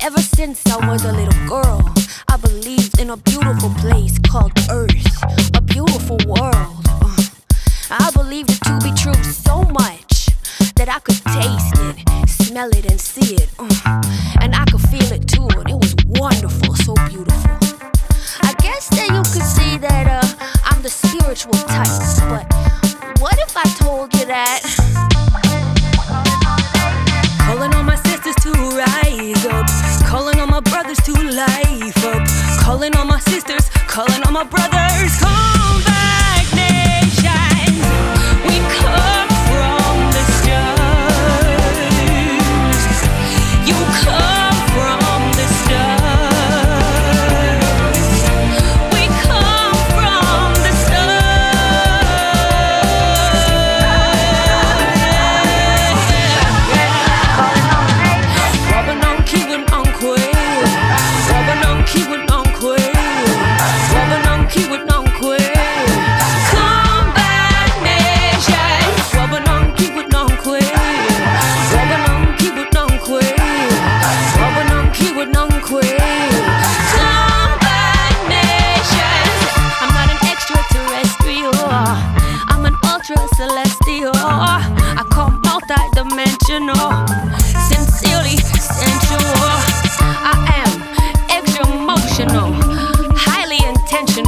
Ever since I was a little girl, I believed in a beautiful place called Earth, and see it. Uh, and I could feel it too, and it was wonderful, so beautiful. I guess that you could see that uh, I'm the spiritual type, but what if I told you that? Calling on my sisters to rise up. Calling on my brothers to life up. Calling on my sisters, calling on my brothers. Ultra celestial. I call multi-dimensional. Sincerely sensual. I am extra emotional. Highly intentional.